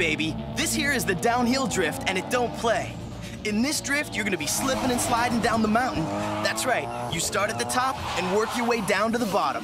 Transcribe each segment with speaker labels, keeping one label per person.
Speaker 1: Baby. This here is the downhill drift, and it don't play. In this drift, you're gonna be slipping and sliding down the mountain. That's right, you start at the top and work your way down to the bottom.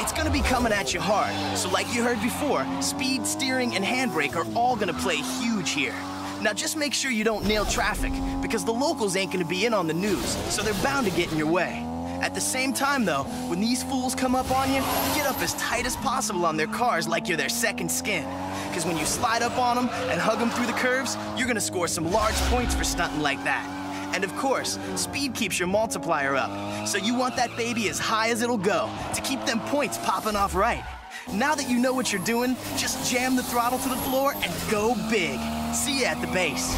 Speaker 1: It's gonna be coming at you hard, so like you heard before, speed, steering, and handbrake are all gonna play huge here. Now just make sure you don't nail traffic, because the locals ain't gonna be in on the news, so they're bound to get in your way. At the same time, though, when these fools come up on you, get up as tight as possible on their cars like you're their second skin. Because when you slide up on them and hug them through the curves, you're gonna score some large points for stunting like that. And of course, speed keeps your multiplier up, so you want that baby as high as it'll go to keep them points popping off right. Now that you know what you're doing, just jam the throttle to the floor and go big. See you at the base.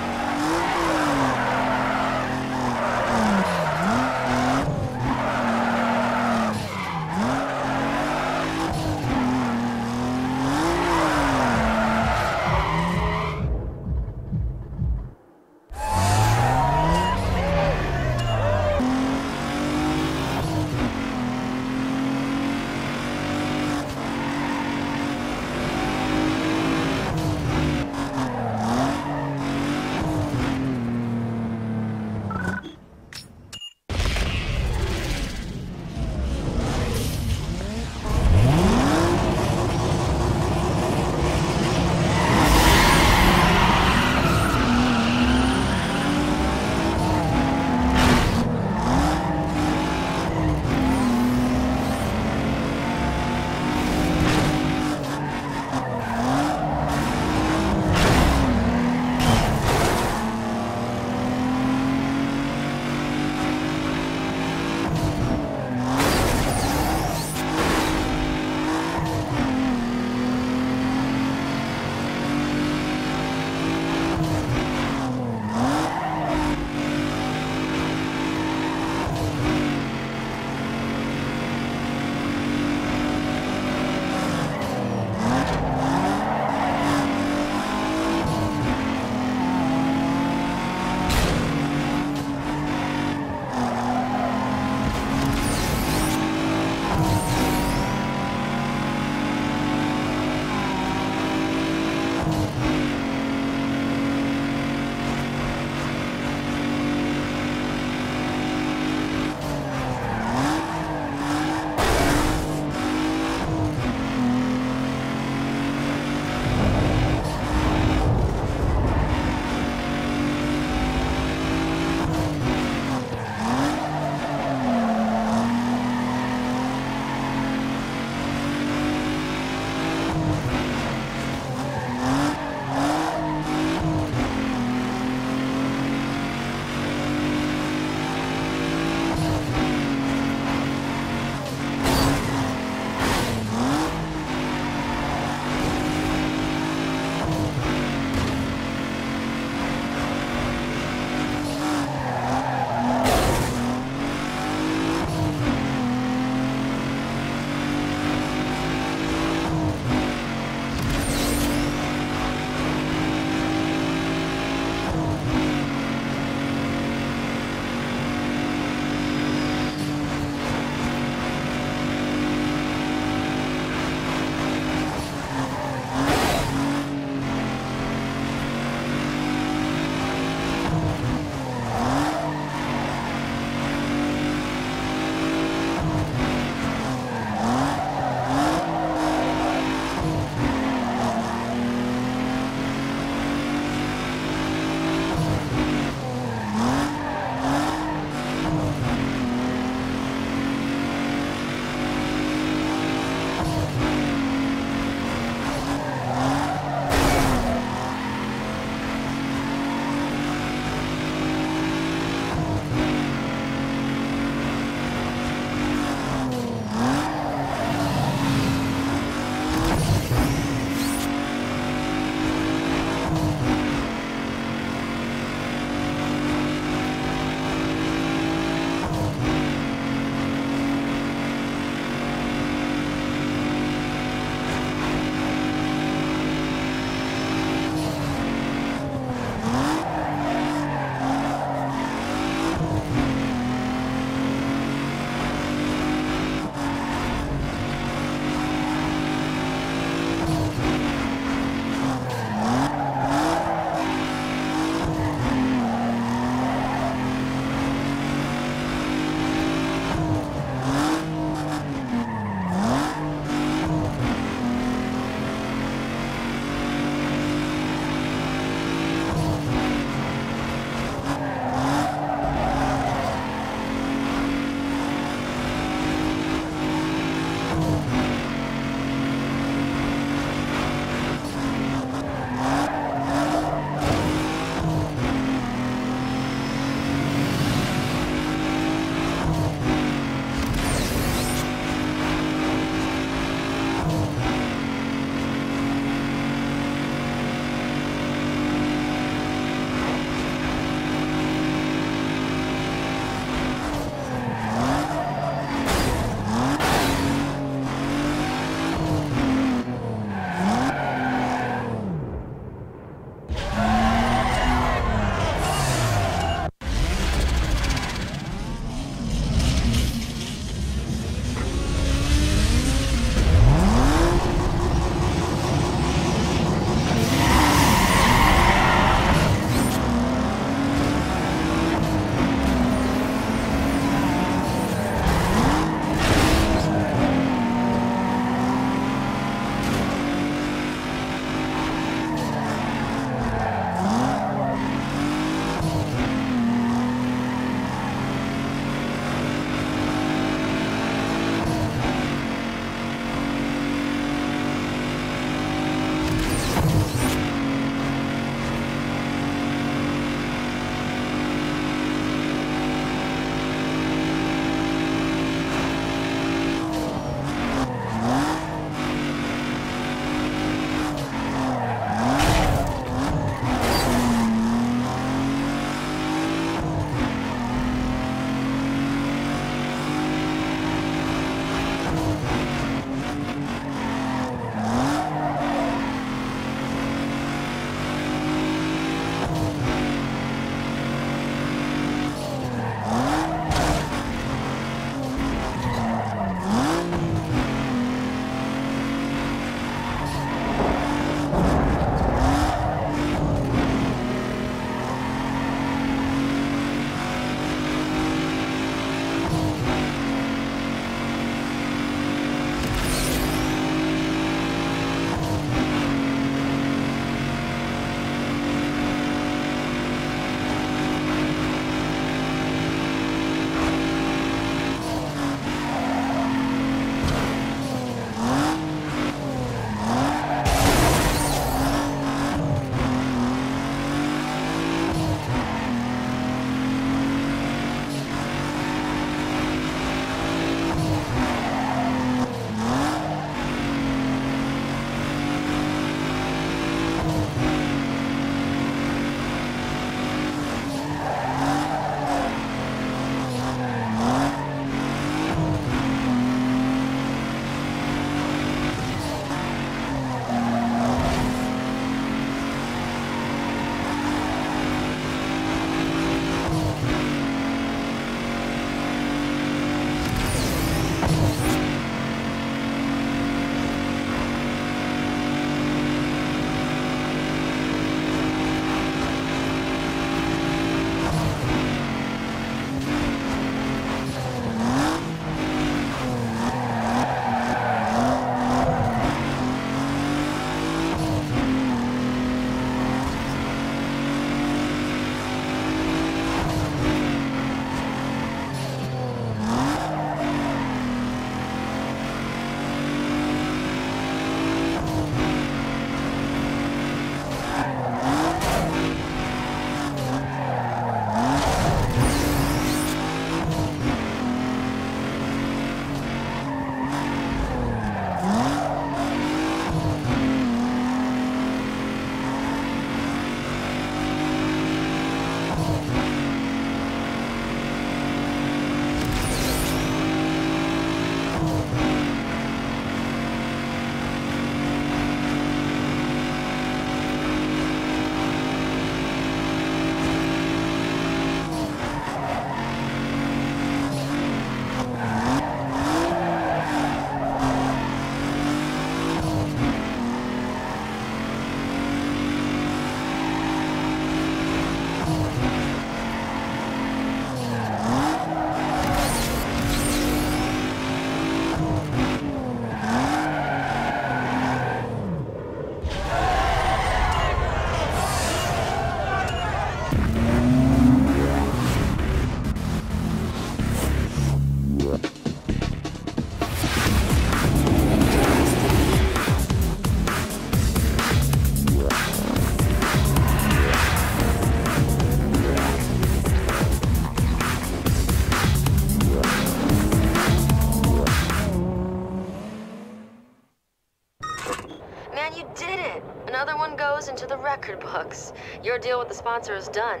Speaker 2: Your deal with the sponsor is done.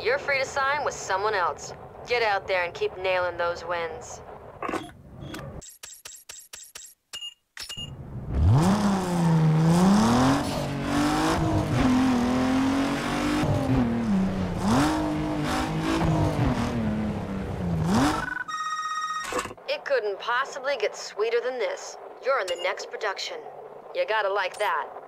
Speaker 2: You're free to sign with someone else. Get out there and keep nailing those wins. It couldn't possibly get sweeter than this. You're in the next production. You gotta like that.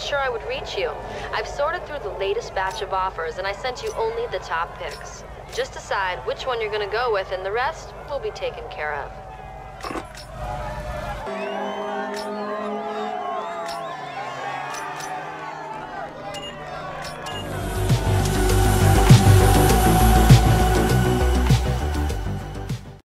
Speaker 2: Sure I would reach you. I've sorted through the latest batch of offers, and I sent you only the top picks. Just decide which one you're gonna go with, and the rest will be taken care of.